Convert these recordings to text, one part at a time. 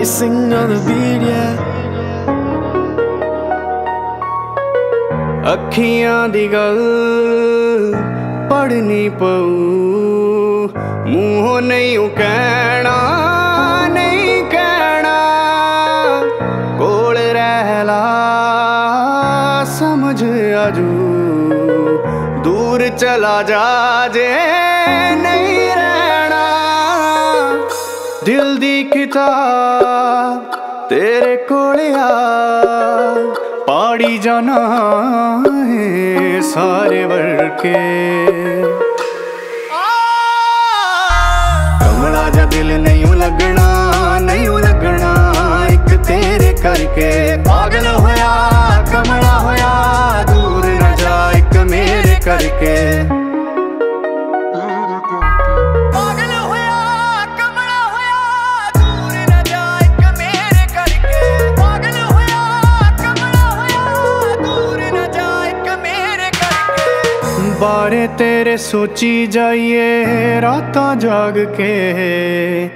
Somebody sing on the beat, yeah. ਅੱਖੀਆਂ ਦੀ ਗੱਲ ਪੜਨੀ ਪਊ। ਮੂੰਹੋਂ ਨਹੀਂ ਉਹ ਕਹਿਣਾ ਨਹੀਂ ਕਹਿਣਾ। ਕੋਲ ਰਹਿ ਲਾ ਸਮਝ ਆਜੂ ਦੂਰ ਚਲਾ ਜਾ ਜੇ ਨਹੀਂ ਰਹਿਣਾ ਦਿਲ ਦੀ ਕਿਤਾਬ ਤੇਰੇ ਕੋਲ ਆ। ਪਾੜੀ ਜਾਣਾ ਹੈ ਸਾਰੇ ਵਰਕੇ। ਕਮਲਾ ਜਾ ਦਿਲ ਨਹੀਂ ਲੱਗਣਾ ਨਹੀਂ ਲੱਗਣਾ ਇੱਕ ਤੇਰੇ ਕਰਕੇ। ਪਾਗਲ ਹੋਇਆ ਬਾਰੇ ਤੇਰੇ ਸੋਚੀ ਜਾਈਏ, ਰਾਤਾਂ ਜਾਗ ਕੇ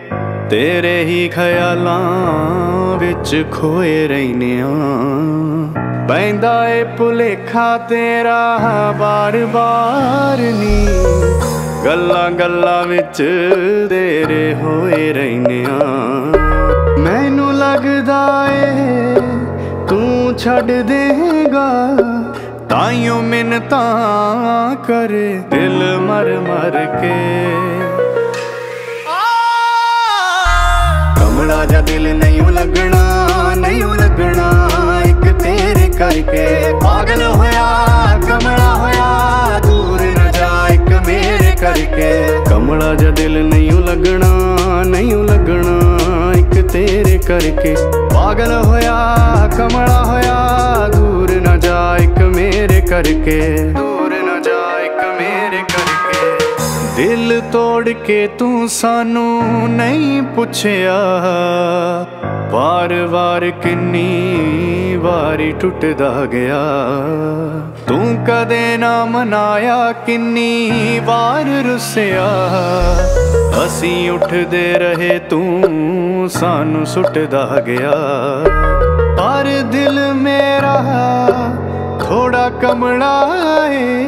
ਤੇਰੇ ਹੀ ਖਿਆਲਾਂ ਵਿੱਚ ਖੋਏ ਰਹਿਨੇ ਆ ਪੈਂਦਾ ਏ ਭੁਲੇਖਾ ਤੇਰਾ, ਬਾਰ-ਬਾਰ ਨੀ। ਗੱਲਾਂ ਗੱਲਾਂ ਵਿੱਚ ਤੇਰੇ ਹੋਏ ਰਹਿਨੇ ਆ ਮੈਨੂੰ ਲੱਗਦਾ ਏ, ਤੂੰ ਛੱਡ ਦੇਗਾ ਤਾਈਓ ਮਿੰਨਤਾਂ ਕਰੇ, ਦਿਲ ਮਰ ਮਰ ਕੇ। ਕਮਲਾ ਜਾ ਦਿਲ ਨਹੀਂ ਓ ਲੱਗਣਾ, ਨਹੀਂ ਲੱਗਣਾ ਇੱਕ ਤੇਰੇ ਕਰਕੇ। ਪਾਗਲ ਹੋਇਆ, ਕਮਲਾ ਹੋਇਆ, ਦੂਰ ਨਾ ਜਾ ਇੱਕ ਮੇਰੇ ਕਰਕੇ। ਕਮਲਾ ਜਾ ਦਿਲ ਨਹੀਂ ਓ ਲੱਗਣਾ, ਨਹੀਂ ਓ ਲੱਗਣਾ ਇੱਕ ਤੇਰੇ ਕਰਕੇ। ਪਾਗਲ ਹੋਇਆ, ਕਮਲਾ ਕਰਕੇ। ਦੂਰ ਨਾ ਜਾ ਇੱਕ ਮੇਰੇ ਕਰਕੇ। ਦਿਲ ਤੋੜ ਕੇ ਤੂੰ ਸਾਨੂੰ ਨਹੀਂ ਪੁੱਛਿਆ। ਵਾਰ-ਵਾਰ ਕਿੰਨੀ ਵਾਰੀ ਟੁੱਟਦਾ ਗਿਆ। ਤੂੰ ਕਦੇ ਨਾ ਮਨਾਇਆ ਕਿੰਨੀ ਵਾਰ ਰੁੱਸਿਆ। ਅਸੀਂ ਉੱਠਦੇ ਰਹੇ ਤੂੰ ਸਾਨੂੰ ਸੁੱਟਦਾ ਗਿਆ। ਕਮਲਾ ਏ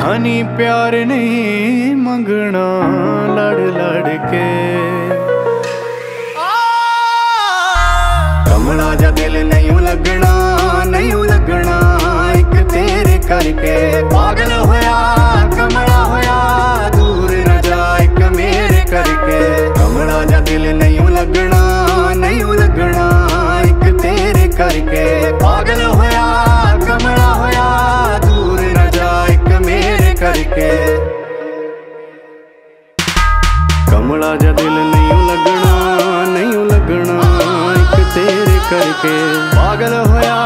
ਹਨੀ ਪਿਆਰ ਨਹੀਂ ਮੰਗਣਾ ਲੜ ਲੜ ਕੇ। ਕਮਲਾ ਜਾਂ ਦਿਲ ਨਹੀਂ ਲੱਗਣਾ ਕਮਲਾ ਜਾ ਦਿਲ ਨਹੀਂ ਓ ਲੱਗਣਾ ਨਹੀਂ ਲੱਗਣਾ ਇੱਕ ਤੇਰੇ ਕਰਕੇ। ਪਾਗਲ ਹੋਇਆ